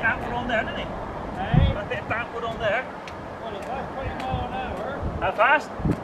that one on there, didn't he? Hey? A bit backward on there. Well, that's 20 mile an hour. How fast?